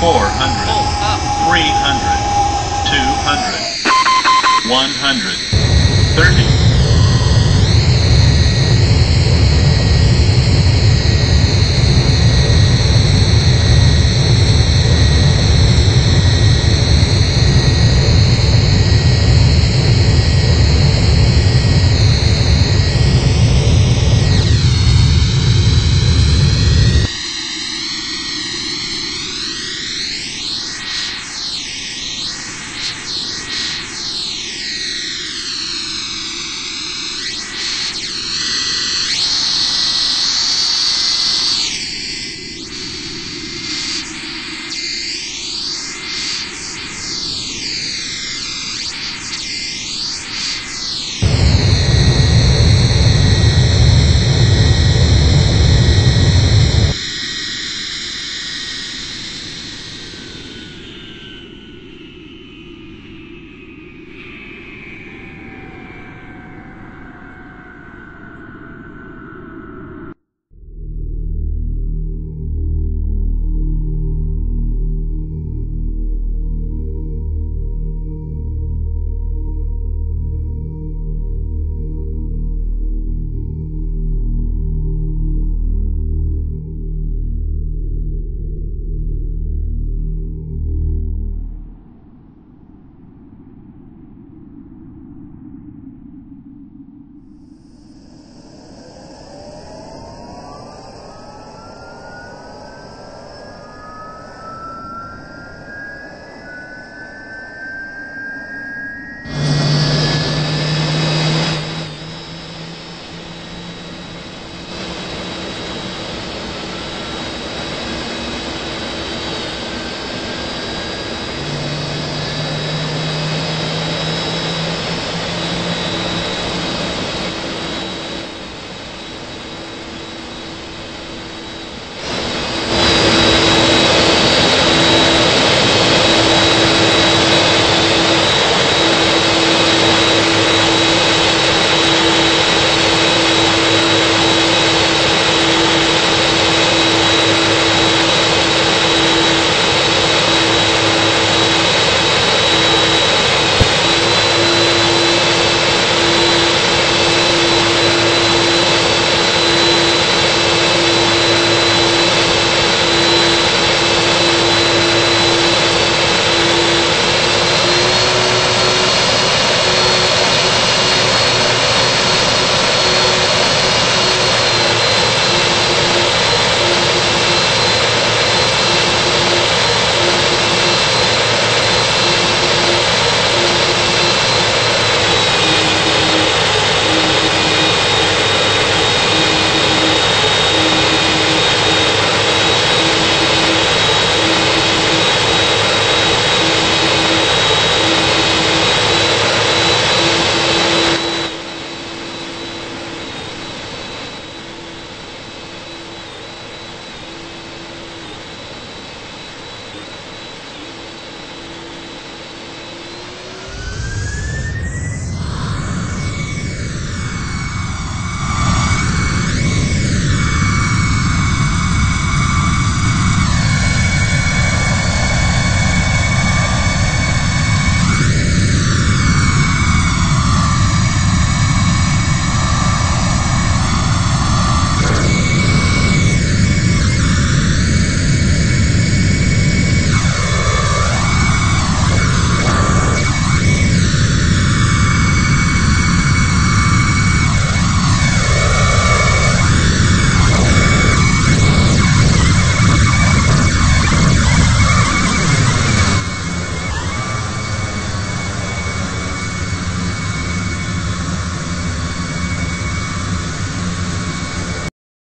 400, 300, 200, 100.